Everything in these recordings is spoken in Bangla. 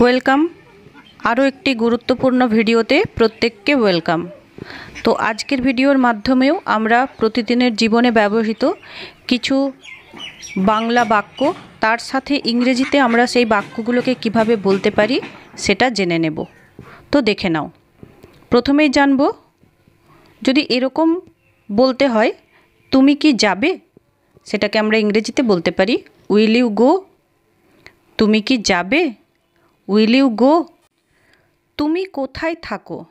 ওয়েলকাম। আরও একটি গুরুত্বপূর্ণ ভিডিওতে প্রত্যেককে ওয়েলকাম। তো আজকের ভিডিওর মাধ্যমেও আমরা প্রতিদিনের জীবনে ব্যবহৃত কিছু বাংলা বাক্য, তার সাথে ইংরেজিতে আমরা সেই বাক্যগুলোকে কীভাবে বলতে পারি সেটা জেনে নেব। তো দেখে নাও। প্রথমেই জানব, যদি এরকম বলতে হয়, তুমি কি যাবে? সেটাকে আমরা ইংরেজিতে বলতে পারি উইল ইউ গো তুমি কি যাবে? Will you go? তুমি কোথায় থাকো?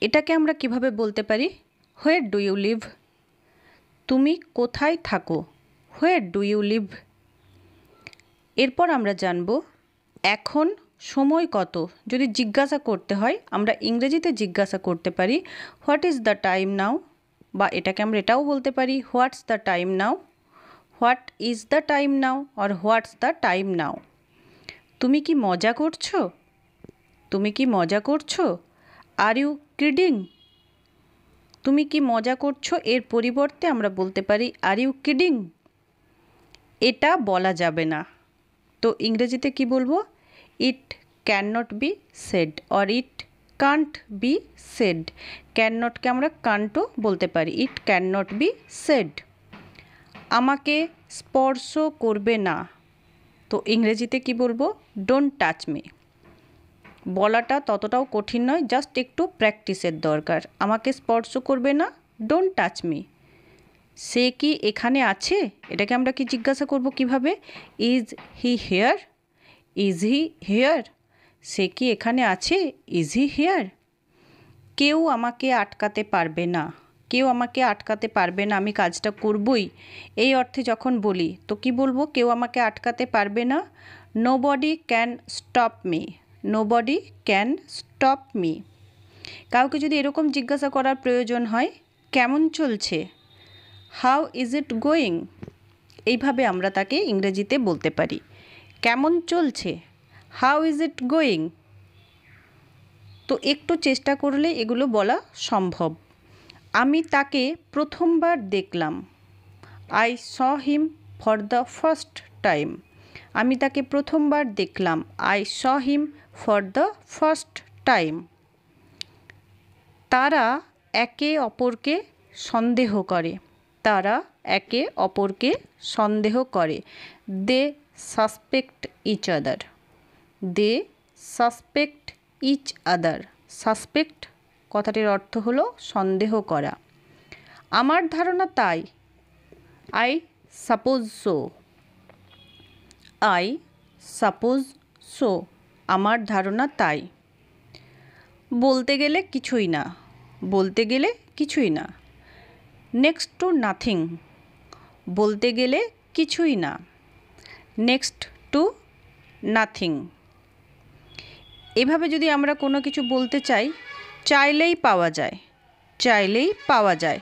এটাকে আমরা কীভাবে বলতে পারি? Where do you live? তুমি কোথায় থাকো? Where do you live? এরপর আমরা জানব, এখন সময় কত? যদি জিজ্ঞাসা করতে হয়, আমরা ইংরেজিতে জিজ্ঞাসা করতে পারি, what is the time now? বা এটাকে আমরা এটাও বলতে পারি, what's the time now? What is the time now? Or what's the time now? তুমি কি মজা করছ? তুমি কি মজা করছ? আর ইউ কিডিং তুমি কি মজা করছ? এর পরিবর্তে আমরা বলতে পারি আর ইউ কিডিং এটা বলা যাবে না। তো ইংরেজিতে কি বলব? It can not be said or it can't be said can নটকে আমরা কান্টও বলতে পারি। It can not be said আমাকে স্পর্শ করবে না। তো ইংরেজিতে কি বলব? ডোন্ট টাচ মি বলাটা ততটাও কঠিন নয় জাস্ট একটু প্র্যাকটিসের দরকার। আমাকে স্পর্শ করবে না ডোন্ট টাচ মি সে কি এখানে আছে? এটাকে আমরা কি জিজ্ঞাসা করব কীভাবে? Is he here is he here সে কি এখানে আছে? ইজ হি হেয়ার কেউ আমাকে আটকাতে পারবে না। কেউ আমাকে আটকাতে পারবে না, আমি কাজটা করবই। এই অর্থে যখন বলি, তো কি বলব? কেউ আমাকে আটকাতে পারবে না। Nobody can stop me nobody can stop me কাউকে যদি এরকম জিজ্ঞাসা করার প্রয়োজন হয়, কেমন চলছে? হাউ ইজ ইট গোয়িং এইভাবে আমরা তাকে ইংরেজিতে বলতে পারি। কেমন চলছে? হাউ ইজ ইট গোয়িং তো একটু চেষ্টা করলে এগুলো বলা সম্ভব। আমি তাকে প্রথমবার দেখলাম। I saw him for the first time আমি তাকে প্রথমবার দেখলাম। I saw him for the first time তারা একে অপরকে সন্দেহ করে। তারা একে অপরকে সন্দেহ করে। They suspect each other they suspect each other suspect কথাটির অর্থ হলো সন্দেহ করা। আমার ধারণা তাই। I suppose so I suppose so আমার ধারণা তাই। বলতে গেলে কিছুই না। বলতে গেলে কিছুই না। নেক্সট টু নাথিং বলতে গেলে কিছুই না। নেক্সট টু নাথিং এভাবে যদি আমরা কোনো কিছু বলতে চাই চাইলেই পাওয়া যায়, চাইলেই পাওয়া যায়।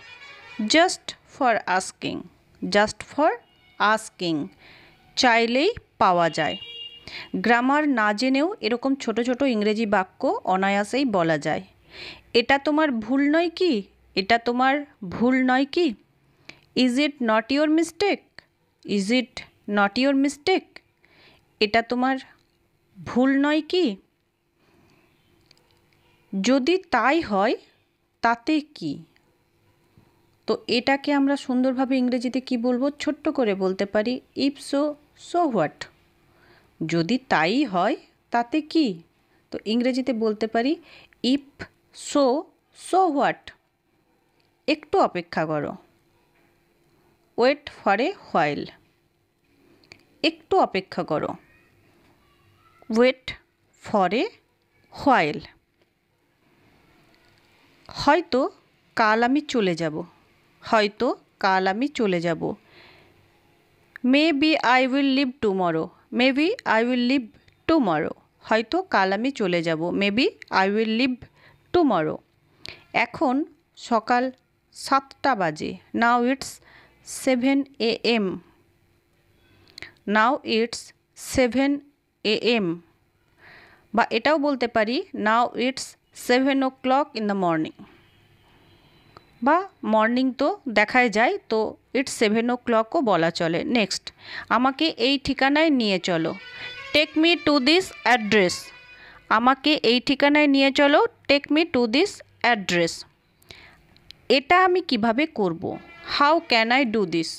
Just for asking just for asking চাইলেই পাওয়া যায়। গ্রামার না জেনেও এরকম ছোট ছোট ইংরেজি বাক্য অনায়াসেই বলা যায়। এটা তোমার ভুল নয় কি? এটা তোমার ভুল নয় কি? Is it not your mistake is it not your mistake এটা তোমার ভুল নয় কি? যদি তাই হয়, তাতে কি? তো এটাকে আমরা সুন্দরভাবে ইংরেজিতে কি বলব? ছোট্ট করে বলতে পারি ইফ সো সো হোয়াট। যদি তাই হয়, তাতে কি? তো ইংরেজিতে বলতে পারি, ইফ সো সো হোয়াট? একটু অপেক্ষা করো। Wait for a while. একটু অপেক্ষা করো। Wait for a while. হয়তো কাল আমি চলে যাব। হয়তো কাল আমি চলে যাব। Maybe I will leave tomorrow maybe I will leave tomorrow হয়তো কাল আমি চলে যাব। Maybe I will leave tomorrow এখন সকাল সাতটা বাজে। Now it's seven A M now it's seven A M বা এটাও বলতে পারি now it's seven o'clock in the morning বা মর্নিং তো দেখাই যায়, তো ইটস সেভেন ও ক্লকও বলা চলে। নেক্সট আমাকে এই ঠিকানায় নিয়ে চলো। Take me to this address আমাকে এই ঠিকানায় নিয়ে চলো। Take me to this address এটা আমি কীভাবে করব? How can I do this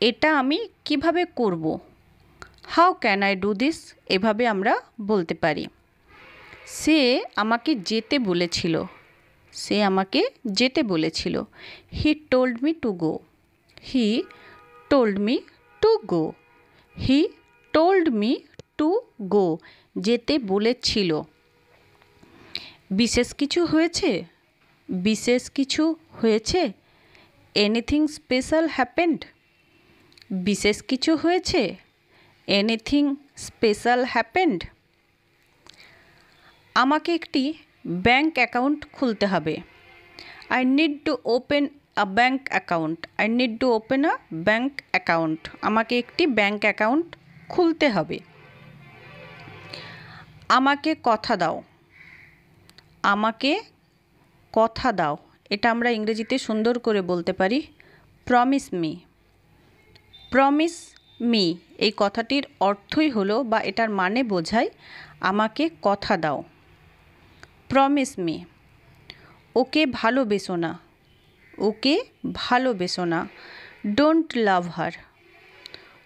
এটা আমি কীভাবে করব? How can I do this এভাবে আমরা বলতে পারি। সে আমাকে যেতে বলেছিল। সে আমাকে যেতে বলেছিল। He told me to go he told me to go he told me to go যেতে বলেছিল। বিশেষ কিছু হয়েছে? বিশেষ কিছু হয়েছে? এনিথিং স্পেশাল হ্যাপেন্ড বিশেষ কিছু হয়েছে? এনিথিং স্পেশাল হ্যাপেন্ড আমাকে একটি ব্যাংক অ্যাকাউন্ট খুলতে হবে। I need to open a bank account I need to open a bank account আমাকে একটি ব্যাংক অ্যাকাউন্ট খুলতে হবে। আমাকে কথা দাও। আমাকে কথা দাও। এটা আমরা ইংরেজিতে সুন্দর করে বলতে পারি প্রমিস মি প্রমিস মি এই কথাটির অর্থই হলো বা এটার মানে বোঝায়, আমাকে কথা দাও। প্রমিস মি ওকে ভালোবেসো না। ওকে ভালোবেসো না। ডোন্ট লাভ হার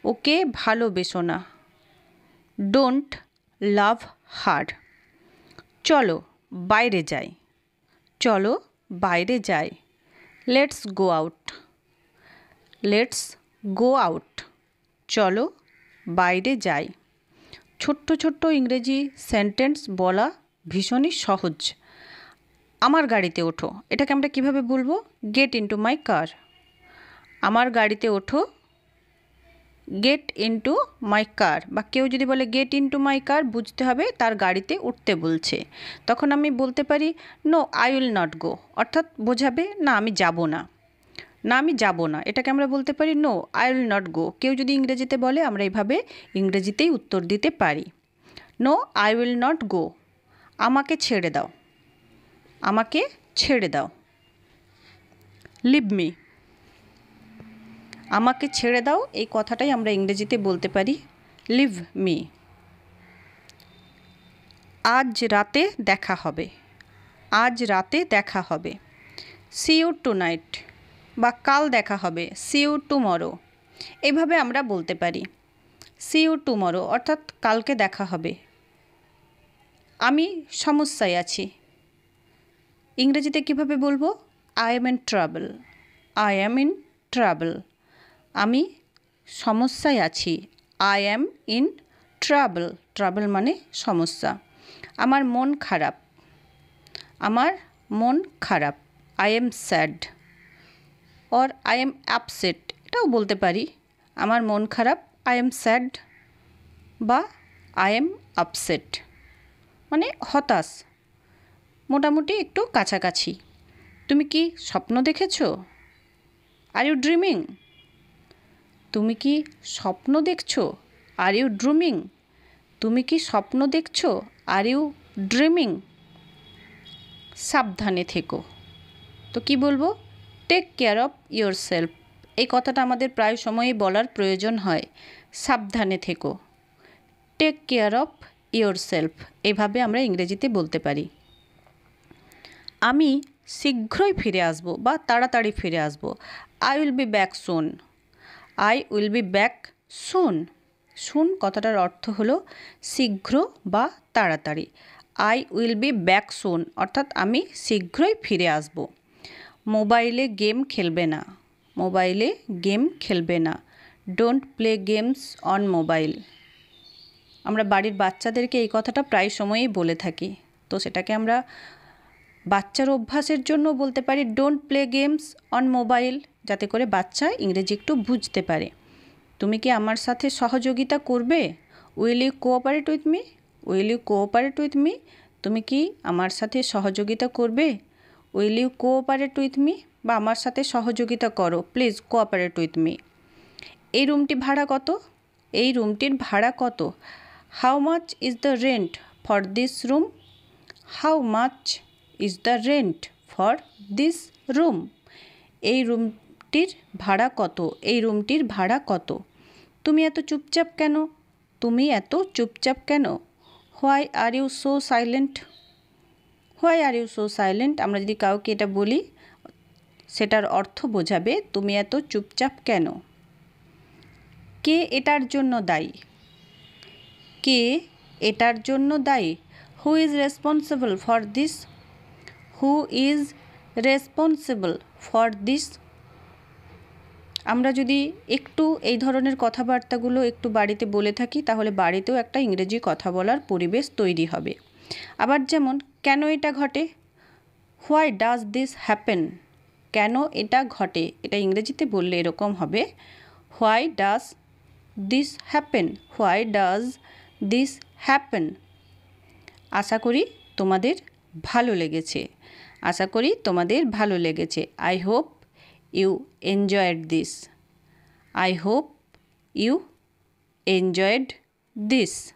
ওকে ভালোবেসো না। ডোন্ট লাভ হার চলো বাইরে যাই। চলো বাইরে যাই। Let's go out let's go out চলো বাইরে যাই। ছোট্ট ছোট্ট ইংরেজি সেন্টেন্স বলা ভীষণই সহজ। আমার গাড়িতে ওঠো। এটাকে আমরা কীভাবে বলব? গেট ইন্টু মাই কার আমার গাড়িতে ওঠো। গেট ইন্টু মাই কার বা কেউ যদি বলে গেট ইন্টু মাই কার বুঝতে হবে তার গাড়িতে উঠতে বলছে। তখন আমি বলতে পারি no I will not go অর্থাৎ বোঝাবে, না, আমি যাব না। না, আমি যাব না। এটাকে আমরা বলতে পারি no I will not go কেউ যদি ইংরেজিতে বলে, আমরা এইভাবে ইংরেজিতেই উত্তর দিতে পারি। No I will not go আমাকে ছেড়ে দাও। আমাকে ছেড়ে দাও। Leave me. আমাকে ছেড়ে দাও, এই কথাটাই আমরা ইংরেজিতে বলতে পারি, লিভ মি। আজ রাতে দেখা হবে। আজ রাতে দেখা হবে। সি ইউ টু নাইট বা কাল দেখা হবে। See you tomorrow. এভাবে আমরা বলতে পারি। সি ইউ টুমরো, অর্থাৎ কালকে দেখা হবে। আমি সমস্যায় আছি। ইংরেজিতে কীভাবে বলব? I am in trouble I am in trouble আমি সমস্যায় আছি। I am in trouble trouble মানে সমস্যা। আমার মন খারাপ। আমার মন খারাপ। I am sad or I am upset এটাও বলতে পারি। আমার মন খারাপ আই এম স্যাড বা আই এম আপসেট মানে হতাশ। মোটামুটি একটু কাছাকাছি। তুমি কি স্বপ্ন দেখেছ? আর ইউ ড্রিমিং তুমি কি স্বপ্ন দেখছ? আর ইউ ড্রুমিং তুমি কি স্বপ্ন দেখছ? আর ইউ ড্রিমিং সাবধানে থেকো। তো কি বলব? Take care of yourself এই কথাটা আমাদের প্রায় সময়ই বলার প্রয়োজন হয়। সাবধানে থেকো। Take care of yourself এভাবে আমরা ইংরেজিতে বলতে পারি। আমি শীঘ্রই ফিরে আসব বা তাড়াতাড়ি ফিরে আসব। I will be back soon I will be back soon soon কথাটার অর্থ হলো শীঘ্র বা তাড়াতাড়ি। I will be back soon অর্থাৎ আমি শীঘ্রই ফিরে আসব। মোবাইলে গেম খেলবে না। মোবাইলে গেম খেলবে না। Don't play games on mobile আমরা বাড়ির বাচ্চাদেরকে এই কথাটা প্রায় সময়ই বলে থাকি। তো সেটাকে আমরা বাচ্চার অভ্যাসের জন্য বলতে পারি don't play games on mobile যাতে করে বাচ্চা ইংরেজি একটু বুঝতে পারে। তুমি কি আমার সাথে সহযোগিতা করবে? Will you cooperate with me will you cooperate with me তুমি কি আমার সাথে সহযোগিতা করবে? Will you cooperate with me বা আমার সাথে সহযোগিতা করো প্লিজ কোঅপারেট উইথ মি এই রুমটি ভাড়া কত? এই রুমটির ভাড়া কত? How much is the rent for this room how much is the rent for this room এই রুমটির ভাড়া কত? এই রুমটির ভাড়া কত? তুমি এত চুপচাপ কেন? তুমি এত চুপচাপ কেন? Why are you so silent why are you so silent আমরা যদি কাউকে এটা বলি, সেটার অর্থ বোঝাবে, তুমি এত চুপচাপ কেন? কে এটার জন্য দায়ী? কে এটার জন্য দায়ী? Who is responsible for this who is responsible for this আমরা যদি একটু এই ধরনের কথাবার্তাগুলো একটু বাড়িতে বলে থাকি, তাহলে বাড়িতেও একটা ইংরেজি কথা বলার পরিবেশ তৈরি হবে। আবার যেমন, কেন এটা ঘটে? হোয়াই ডাজ দিস হ্যাপেন কেন এটা ঘটে? এটা ইংরেজিতে বললে এরকম হবে। Why does this happen why does this happen আশা করি তোমাদের ভালো লেগেছে। আশা করি তোমাদের ভালো লেগেছে। I hope you enjoyed this I hope you enjoyed this